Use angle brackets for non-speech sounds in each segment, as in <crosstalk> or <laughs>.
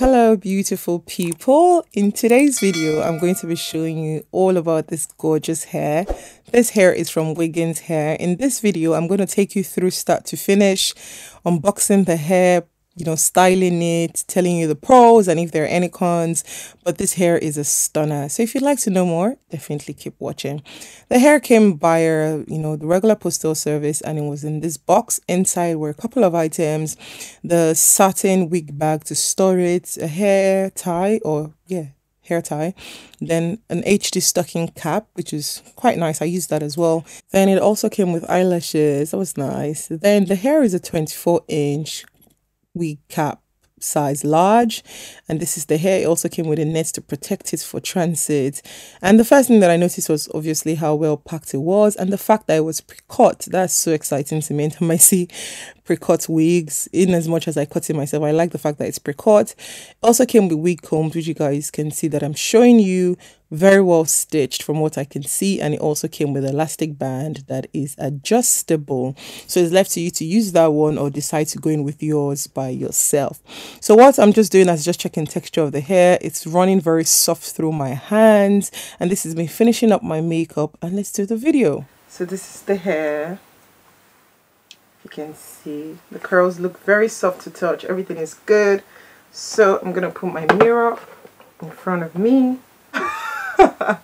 Hello beautiful people. In today's video, I'm going to be showing you all about this gorgeous hair. This hair is from Wiggins Hair. In this video, I'm going to take you through start to finish, unboxing the hair, you know, styling it, telling you the pros and if there are any cons. But this hair is a stunner. So if you'd like to know more, definitely keep watching. The hair came via, you know, the regular postal service and it was in this box. Inside were a couple of items, the satin wig bag to store it, a hair tie or yeah, hair tie, then an HD stocking cap, which is quite nice. I used that as well. Then it also came with eyelashes. That was nice. Then the hair is a 24 inch wig cap size large and this is the hair. It also came with a net to protect it for transit. And the first thing that i noticed was obviously how well packed it was and the fact that it was pre-cut that's so exciting to me. <laughs> Anytime i see pre-cut wigs in as much as I cut it myself. I like the fact that it's pre-cut. also came with wig combs, which you guys can see that I'm showing you very well stitched from what I can see. And it also came with elastic band that is adjustable. So it's left to you to use that one or decide to go in with yours by yourself. So what I'm just doing is just checking texture of the hair. It's running very soft through my hands. And this is me finishing up my makeup. And let's do the video. So this is the hair you can see. The curls look very soft to touch. Everything is good. So I'm gonna put my mirror in front of me. <laughs>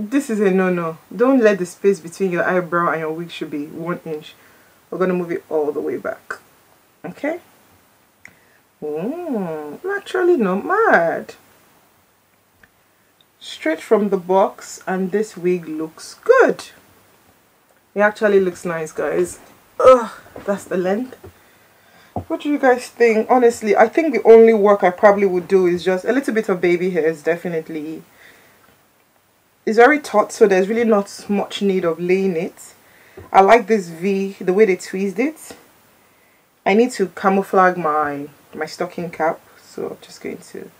This is a no-no. Don't let the space between your eyebrow and your wig should be one inch. We're gonna move it all the way back. Okay? Mm, naturally not mad. Straight from the box and this wig looks good. It actually looks nice guys Ugh, that's the length. What do you guys think? Honestly, I think the only work I probably would do is just a little bit of baby hairs, definitely. It's very taut, so there's really not much need of laying it. I like this V, the way they tweezed it. I need to camouflage my, my stocking cap, so I'm just going to,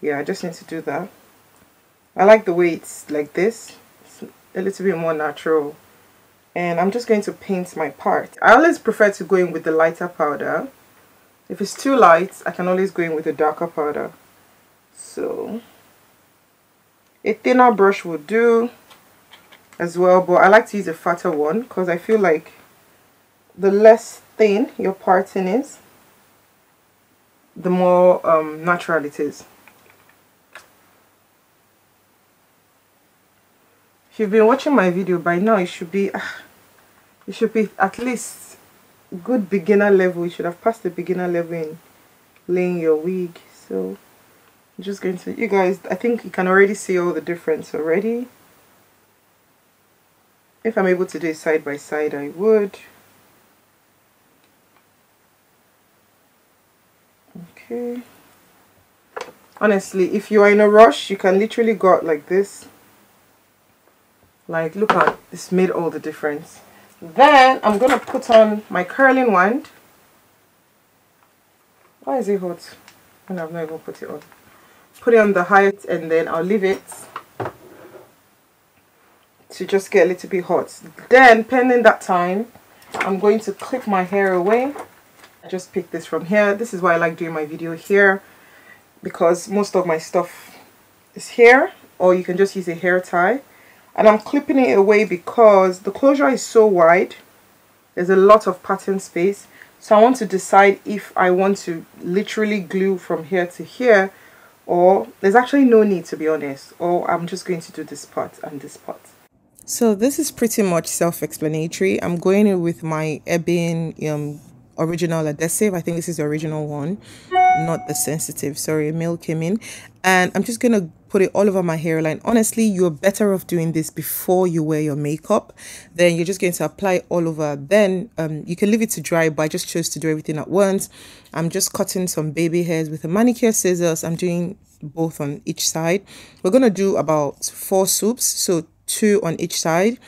yeah, I just need to do that. I like the way it's like this. It's a little bit more natural and I'm just going to paint my part. I always prefer to go in with the lighter powder. If it's too light, I can always go in with a darker powder. So, a thinner brush will do as well, but I like to use a fatter one because I feel like the less thin your parting is, the more um, natural it is. If you've been watching my video by now it should be ah, it should be at least good beginner level. You should have passed the beginner level in laying your wig. So I'm just going to you guys I think you can already see all the difference already. If I'm able to do it side by side I would. Okay. Honestly if you are in a rush you can literally go out like this like look at this made all the difference. Then I'm gonna put on my curling wand. Why is it hot and I've not even put it on? Put it on the height and then I'll leave it to just get a little bit hot. Then pending that time I'm going to clip my hair away. I just picked this from here. This is why I like doing my video here because most of my stuff is here or you can just use a hair tie and I'm clipping it away because the closure is so wide. There's a lot of pattern space. So I want to decide if I want to literally glue from here to here or there's actually no need to be honest or I'm just going to do this part and this part. So this is pretty much self-explanatory. I'm going in with my Ebin um, original adhesive. I think this is the original one not the sensitive sorry a mail came in and I'm just gonna put it all over my hairline. Honestly, you're better off doing this before you wear your makeup. Then you're just going to apply all over. Then um, you can leave it to dry, but I just chose to do everything at once. I'm just cutting some baby hairs with a manicure scissors. I'm doing both on each side. We're to do about four swoops, so two on each side.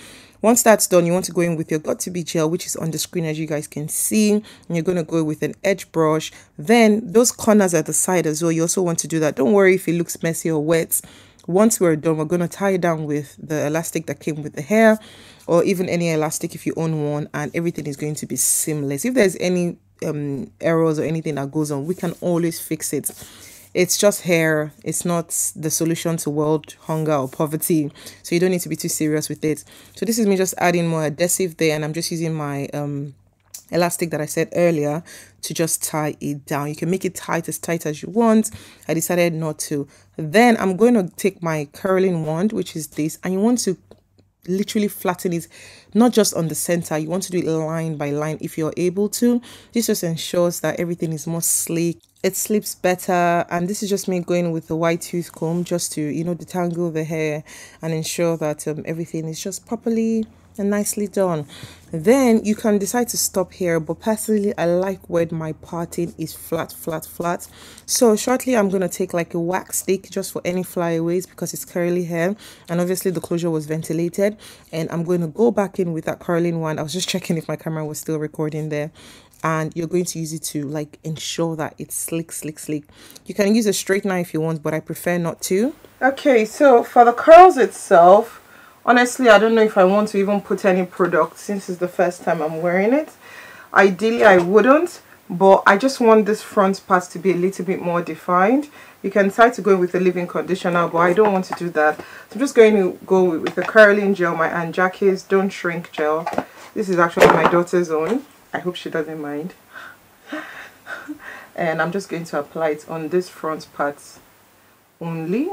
Once that's done, you want to go in with your got to be gel, which is on the screen as you guys can see. And you're going to go with an edge brush. Then those corners at the side as well, you also want to do that. Don't worry if it looks messy or wet. Once we're done, we're going to tie it down with the elastic that came with the hair or even any elastic if you own one and everything is going to be seamless. If there's any um, errors or anything that goes on we can always fix it it's just hair it's not the solution to world hunger or poverty so you don't need to be too serious with it so this is me just adding more adhesive there and i'm just using my um elastic that I said earlier to just tie it down. You can make it tight as tight as you want. I decided not to. Then I'm going to take my curling wand, which is this, and you want to literally flatten it not just on the center you want to do it line by line if you're able to this just ensures that everything is more sleek it sleeps better. And this is just me going with the white tooth comb just to you know detangle the hair and ensure that um, everything is just properly and nicely done. Then you can decide to stop here but personally i like where my parting is flat flat flat. So shortly i'm to take like a wax stick just for any flyaways because it's curly hair and obviously the closure was ventilated. And i'm going to go back in with that curling wand. I was just checking if my camera was still recording there and you're going to use it to like ensure that it's slick slick slick. You can use a straightener if you want but i prefer not to. Okay so for the curls itself honestly i don't know if i want to even put any product since it's the first time i'm wearing it. Ideally i wouldn't but i just want this front part to be a little bit more defined. You can decide to go with a leave-in conditioner but i don't want to do that. So i'm just going to go with the curling gel my aunt jackie's don't shrink gel. This is actually my daughter's own i hope she doesn't mind and i'm just going to apply it on this front part only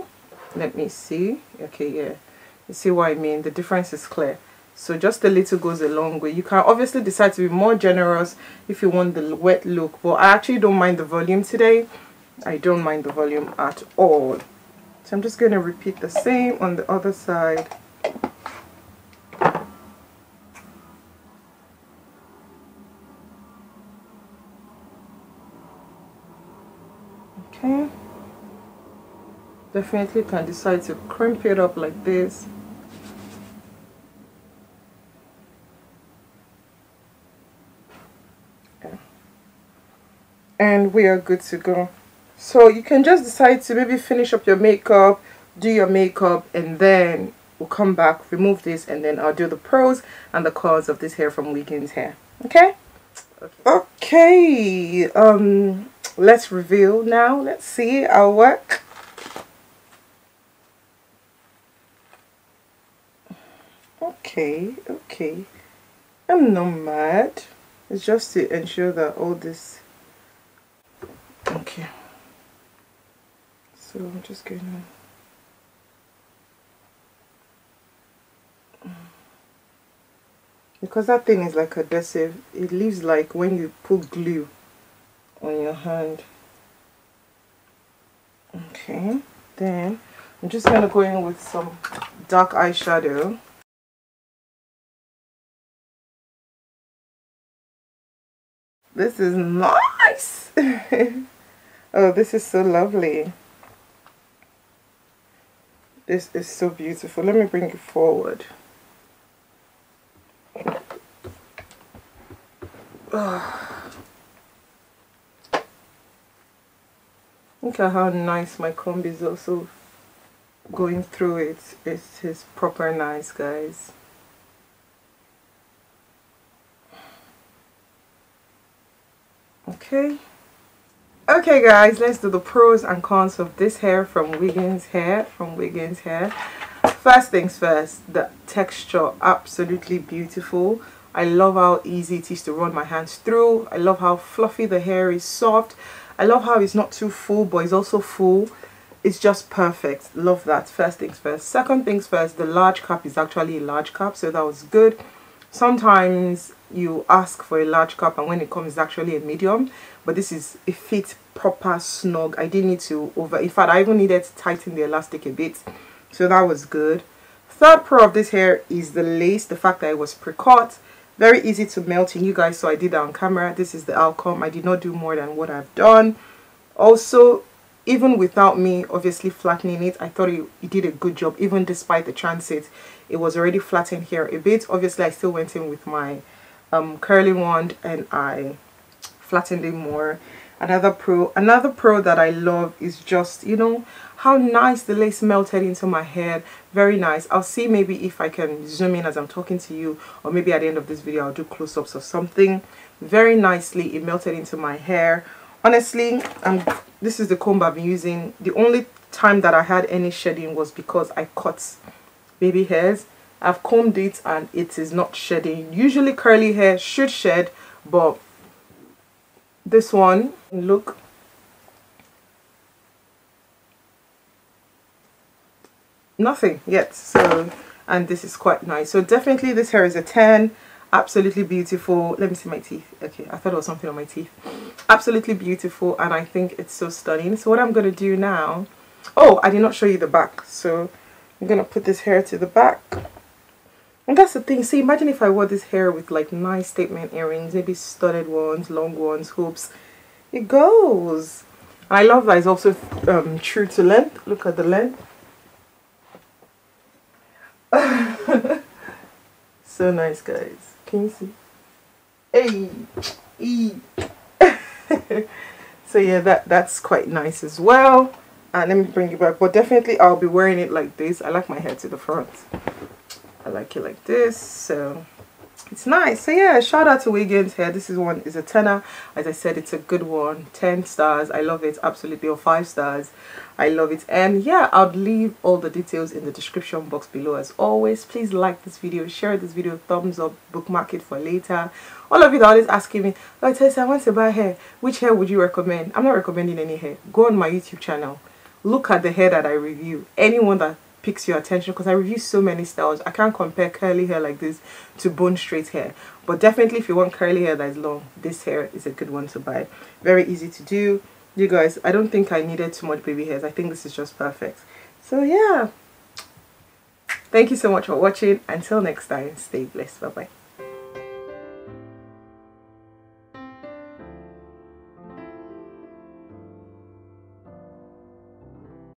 let me see okay yeah you see what I mean? The difference is clear. So just a little goes a long way. You can obviously decide to be more generous if you want the wet look. But I actually don't mind the volume today. I don't mind the volume at all. So I'm just going to repeat the same on the other side. Okay. Definitely can decide to crimp it up like this. okay. and we are good to go. So you can just decide to maybe finish up your makeup do your makeup and then we'll come back remove this and then I'll do the pros and the cons of this hair from Wiggins hair. Okay? Okay. Um let's reveal now. Let's see our work okay okay. I'm not mad. It's just to ensure that all this okay. So I'm just going to mm. because that thing is like adhesive it leaves like when you put glue on your hand. Okay then I'm just to go in with some dark eyeshadow this is nice <laughs> Oh, this is so lovely. This is so beautiful. Let me bring it forward. Oh. <sighs> Look at how nice my comb is also going through it. It is his proper nice, guys. Okay. Okay guys, let's do the pros and cons of this hair from Wiggins Hair, from Wiggins Hair. First things first, the texture, absolutely beautiful. I love how easy it is to run my hands through. I love how fluffy the hair is, soft. I love how it's not too full, but it's also full. It's just perfect. Love that. First things first. Second things first, the large cap is actually a large cap, so that was good. Sometimes you ask for a large cup and when it comes it's actually a medium but this is a fit proper snug i didn't need to over in fact i even needed to tighten the elastic a bit. So that was good. Third pro of this hair is the lace the fact that it was pre-cut. Very easy to melt in. You guys so i did that on camera. This is the outcome. I did not do more than what i've done. Also even without me obviously flattening it i thought it, it did a good job even despite the transit. It was already flattened here a bit. Obviously i still went in with my um, curling wand and i flattened it more. Another pro another pro that i love is just you know how nice the lace melted into my hair. Very nice. I'll see maybe if i can zoom in as i'm talking to you or maybe at the end of this video i'll do close-ups or something. Very nicely it melted into my hair honestly I'm this is the comb I've been using. The only time that I had any shedding was because I cut baby hairs. I've combed it and it is not shedding. Usually curly hair should shed but this one look. Nothing yet so and this is quite nice. So definitely this hair is a 10 absolutely beautiful. Let me see my teeth. Okay i thought it was something on my teeth. Absolutely beautiful and i think it's so stunning. So what i'm going to do now oh i did not show you the back so i'm gonna put this hair to the back. And that's the thing see imagine if i wore this hair with like nice statement earrings maybe studded ones long ones hoops. It goes. I love that it's also um, true to length. Look at the length <laughs> so nice guys. Can you see? Hey! E <laughs> so yeah that that's quite nice as well. And let me bring it back. But definitely i'll be wearing it like this. I like my hair to the front. I like it like this so it's nice. So yeah shout out to wiggins hair this is one is a tenner. As i said it's a good one. 10 stars. I love it. Absolutely. Or five stars. I love it. And yeah i'll leave all the details in the description box below as always. Please like this video. Share this video. Thumbs up. Bookmark it for later. All of you that always asking me oh Tessa, i want to buy hair. Which hair would you recommend? I'm not recommending any hair. Go on my youtube channel. Look at the hair that I review. Anyone that picks your attention because I review so many styles. I can't compare curly hair like this to bone straight hair. But definitely if you want curly hair that is long, this hair is a good one to buy. Very easy to do. You guys, I don't think I needed too much baby hairs. I think this is just perfect. So yeah. Thank you so much for watching. Until next time, stay blessed. Bye-bye.